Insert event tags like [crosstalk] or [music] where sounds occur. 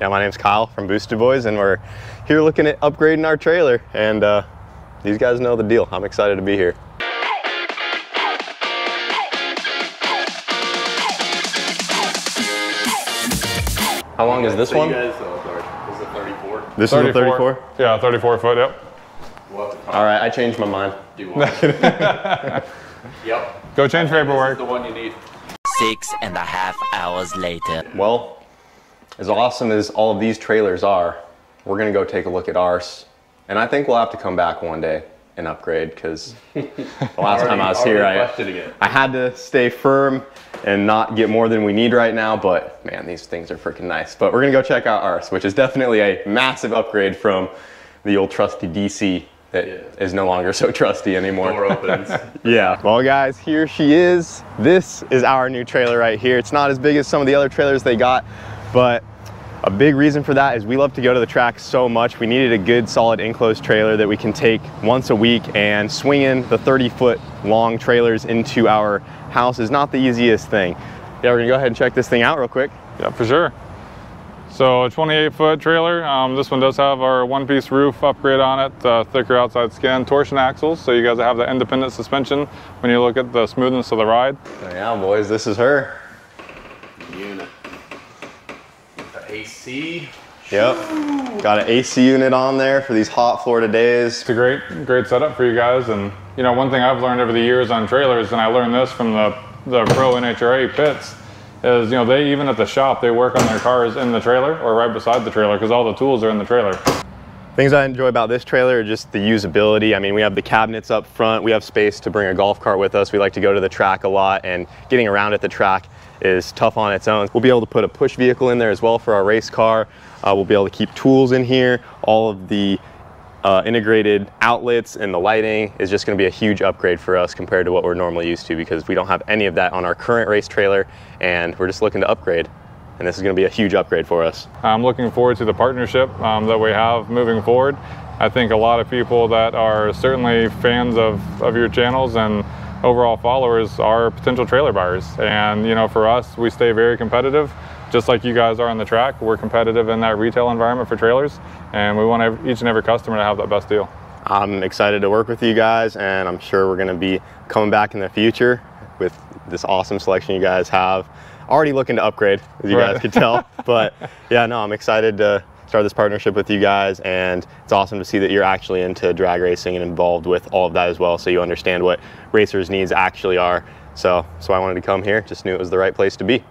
Yeah, my name's Kyle from Boosted Boiz, and we're here looking at upgrading our trailer. And uh, these guys know the deal. I'm excited to be here. How long is this So one? guys, oh, this is a 34. This is a 34. Yeah, 34 foot, yep. We'll All right, I changed my mind. do one. [laughs] yep. Go change This paperwork. is the one you need. Six and a half hours later. Well, as awesome as all of these trailers are, we're gonna go take a look at ours. And I think we'll have to come back one day and upgrade because [laughs] the last time I was here, I. I had to stay firm and not get more than we need right now. But man, these things are freaking nice. But we're gonna go check out ours, which is definitely a massive upgrade from the old trusty DC that is Yeah. no longer so trusty anymore. Door opens. [laughs] Yeah. Well, guys, here she is. This is our new trailer right here. It's not as big as some of the other trailers they got, but a big reason for that is we love to go to the track so much. We needed a good, solid enclosed trailer that we can take once a week and swing in the 30 foot long trailers into our house is not the easiest thing. Yeah, we're gonna go ahead and check this thing out real quick. Yeah, for sure. So a 28 foot trailer. Um, this one does have our one piece roof upgrade on it, uh, thicker outside skin, torsion axles. So you guys have the independent suspension when you look at the smoothness of the ride. Yeah, boys, this is her. Unit. The AC. Yep. Got an AC unit on there for these hot Florida days. It's a great, great setup for you guys. And you know, one thing I've learned over the years on trailers, and I learned this from the the pro NHRA pits, is you know they even at the shop they work on their cars in the trailer or right beside the trailer because all the tools are in the trailer. Things I enjoy about this trailer are just the usability. I mean, we have the cabinets up front. We have space to bring a golf cart with us. We like to go to the track a lot and getting around at the track is tough on its own. We'll be able to put a push vehicle in there as well for our race car. Uh, we'll be able to keep tools in here. All of the uh, integrated outlets and the lighting is just gonna be a huge upgrade for us compared to what we're normally used to because we don't have any of that on our current race trailer and we're just looking to upgrade. And this is gonna be a huge upgrade for us. I'm looking forward to the partnership um, that we have moving forward. I think a lot of people that are certainly fans of, of your channels and overall followers are potential trailer buyers. And you know, for us, we stay very competitive, just like you guys are on the track. We're competitive in that retail environment for trailers, and we want each and every customer to have that best deal. I'm excited to work with you guys, and I'm sure we're going to be coming back in the future with this awesome selection you guys have. Already looking to upgrade, as you Right. guys could tell. [laughs] but yeah, no, I'm excited to start this partnership with you guys, and it's awesome to see that you're actually into drag racing and involved with all of that as well, so you understand what racers' needs actually are. So, so I wanted to come here. Just knew it was the right place to be.